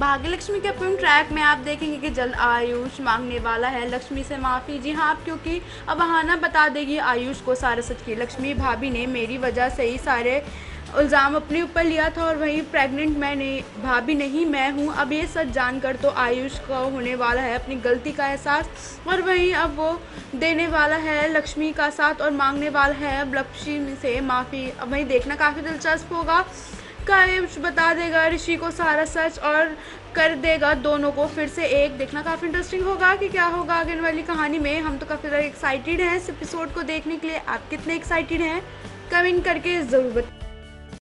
भाग्यलक्ष्मी के film track में आप देखेंगे कि जल्द आयुष मांगने वाला है। लक्ष्मी से माफ़ी। जी हाँ आप क्योंकि अब अहाना बता देगी आयुष को सारा सच की। लक्ष्मी भाभी ने मेरी वजह से ही सारे इल्ज़ाम अपने ऊपर लिया था और वहीं प्रेग्नेंट मैं नहीं, भाभी नहीं, मैं हूँ। अब ये सच जानकर तो आयुष को होने वाला है अपनी गलती का एहसास और वहीं अब वो देने वाला है लक्ष्मी का साथ और मांगने वाला है। अब लक्ष्मी से माफ़ी, अब वहीं देखना काफ़ी दिलचस्प होगा। आयुष बता देगा, ऋषि को सारा सच और कर देगा दोनों को फिर से एक। देखना काफ़ी इंटरेस्टिंग होगा कि क्या होगा आगे वाली कहानी में। हम तो काफ़ी ज़्यादा एक्साइटेड हैं इस एपिसोड को देखने के लिए। आप कितने एक्साइटेड हैं? कमेंट करके ज़रूर बताएँ